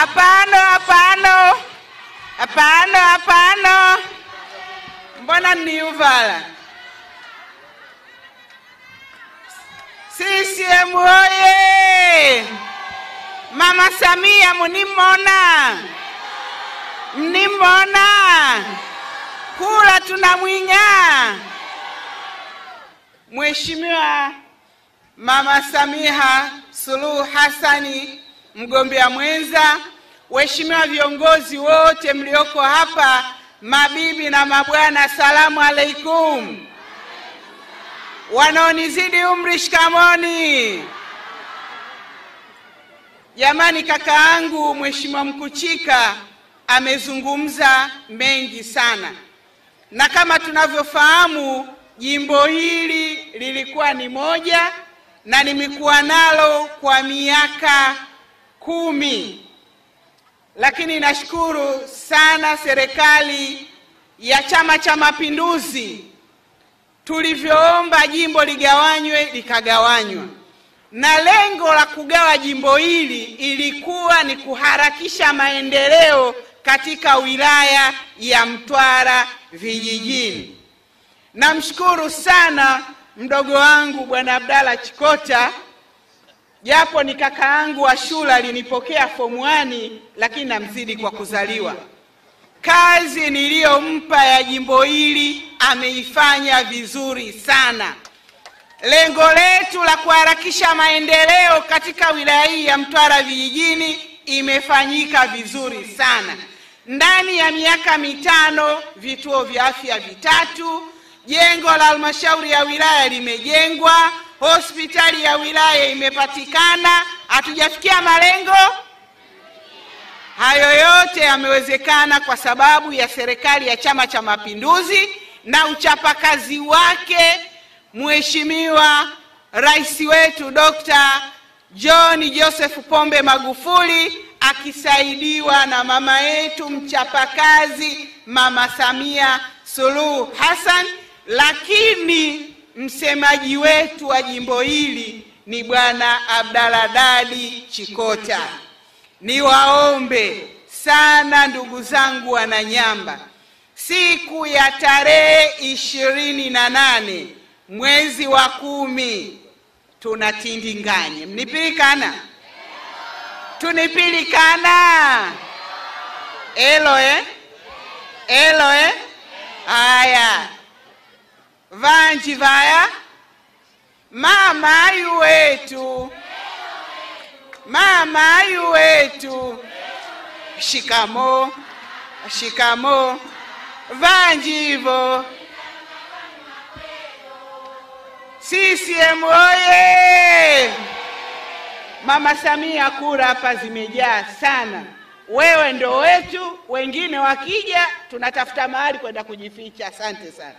Hapano, hapano, hapano, hapano. Mbona ni Uvala? CCM oye! Mama Samia munimona, mnimona, kula tunamwinya Mheshimiwa Mama Samia Suluhu Hassani, mgombea mwenza, waheshimiwa viongozi wote mlioko hapa, mabibi na mabwana, salamu alaikum. Wanaonizidi umri, shikamoni. Jamani, kaka yangu Mheshimiwa Mkuchika amezungumza mengi sana, na kama tunavyofahamu jimbo hili lilikuwa ni moja na nimekuwa nalo kwa miaka kumi, lakini nashukuru sana serikali ya Chama cha Mapinduzi. Tulivyoomba jimbo ligawanywe likagawanywa, na lengo la kugawa jimbo hili ilikuwa ni kuharakisha maendeleo katika wilaya ya Mtwara vijijini. Namshukuru sana mdogo wangu bwana Abdalla Chikota, japo ni kaka yangu wa shule, alinipokea fomu wani, lakini namzidi kwa kuzaliwa. Kazi niliyompa ya jimbo hili ameifanya vizuri sana. Lengo letu la kuharakisha maendeleo katika wilaya hii ya Mtwara vijijini imefanyika vizuri sana. Ndani ya miaka mitano vituo vya afya vitatu, jengo la halmashauri ya wilaya limejengwa, hospitali ya wilaya imepatikana. Hatujafikia malengo hayo yote yamewezekana kwa sababu ya serikali ya Chama cha Mapinduzi na uchapakazi wake Mheshimiwa Rais wetu Dr. John Joseph Pombe Magufuli akisaidiwa na mama yetu mchapakazi Mama Samia Suluhu Hassan, lakini msemaji wetu wa jimbo hili ni Bwana Abdaladadi Chikota. Niwaombe sana ndugu zangu Wananyamba, siku ya tarehe ishirini na nane mwezi wa kumi tunatindinganye. Mnipilikana? Tunipilikana? Elo eh? Elo eh? Haya, vanji vaya mama yu wetu mama yu wetu, shikamo shikamo, vanji hivo. CCM oye! Mama Samia, kura hapa zimejaa sana. Wewe ndo wetu, wengine wakija tunatafuta mahali kwenda kujificha. Asante sana.